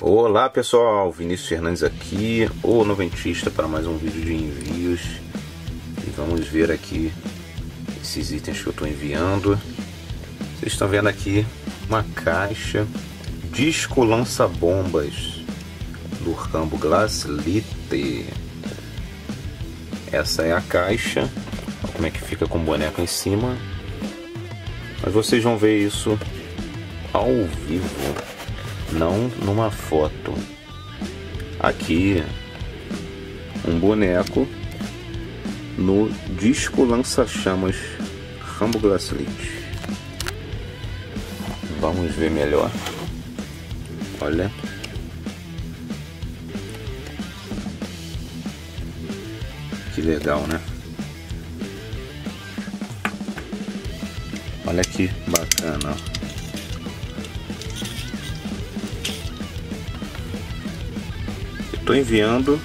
Olá pessoal, Vinícius Fernandes aqui, o noventista para mais um vídeo de envios. E vamos ver aqui esses itens que eu estou enviando. Vocês estão vendo aqui uma caixa disco lança bombas do Rambo Glass Lite. Essa é a caixa, como é que fica com o boneco em cima. Mas vocês vão ver isso ao vivo, não numa foto. Aqui, um boneco no disco lança-chamas Rambo Glass Lite. Vamos ver melhor. Olha. Que legal, né? Olha que bacana. Estou enviando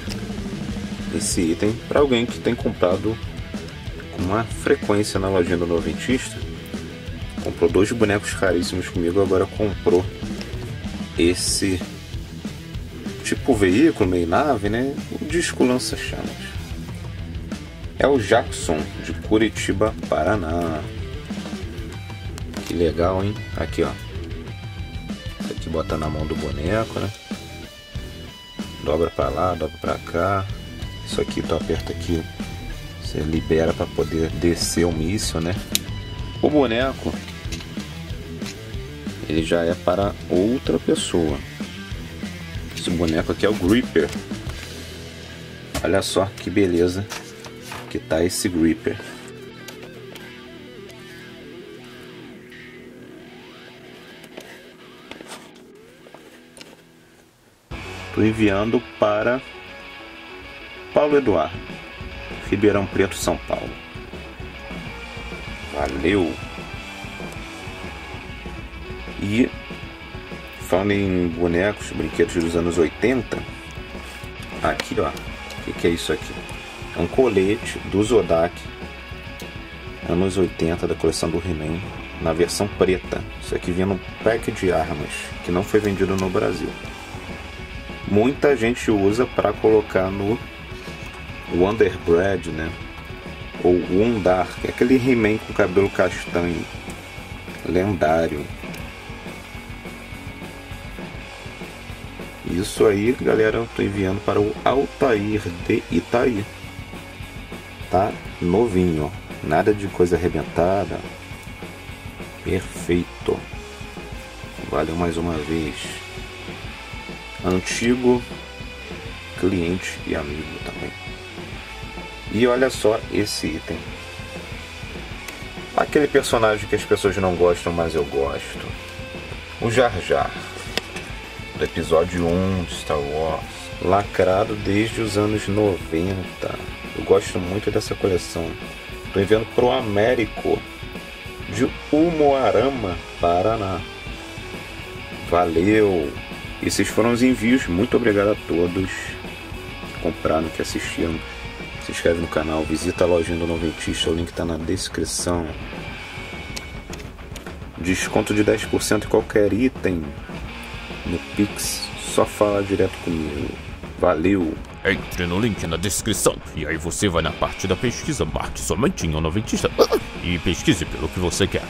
esse item para alguém que tem comprado com uma frequência na lojinha do Noventista. Comprou dois bonecos caríssimos comigo, agora comprou esse tipo veículo, meio nave, né? O disco lança-chamas. É o Jackson de Curitiba, Paraná. Que legal, hein? Aqui, ó. Isso aqui bota na mão do boneco, né? Dobra pra lá, dobra pra cá. Isso aqui tu aperta aqui, você libera para poder descer o míssil, né? O boneco ele já é para outra pessoa. Esse boneco aqui é o Gripper. Olha só que beleza que tá esse Gripper. Estou enviando para Paulo Eduardo, Ribeirão Preto, São Paulo. Valeu! E falando em bonecos, brinquedos dos anos 80, aqui ó, o que, que é isso aqui? Um colete do Zodak, anos 80 da coleção do He-Man, na versão preta. Isso aqui vinha no pack de armas, que não foi vendido no Brasil. Muita gente usa para colocar no Wonderbread, né? Ou Wondar, que é aquele He-Man com cabelo castanho, lendário. Isso aí, galera, eu tô enviando para o Altair de Itaí. Tá novinho, nada de coisa arrebentada. Perfeito. Valeu mais uma vez. Antigo cliente e amigo também. E olha só esse item. Aquele personagem que as pessoas não gostam, mas eu gosto. O Jar Jar do episódio 1 de Star Wars, lacrado desde os anos 90. Eu gosto muito dessa coleção. Estou enviando pro Américo de Umuarama, Paraná. Valeu! Esses foram os envios. Muito obrigado a todos que compraram, que assistiram. Se inscreve no canal, visita a lojinha do Noventista, o link está na descrição. Desconto de 10% em qualquer item no Pix, só fala direto comigo. Valeu! Entre no link na descrição e aí você vai na parte da pesquisa, marque somente em um noventista e pesquise pelo que você quer.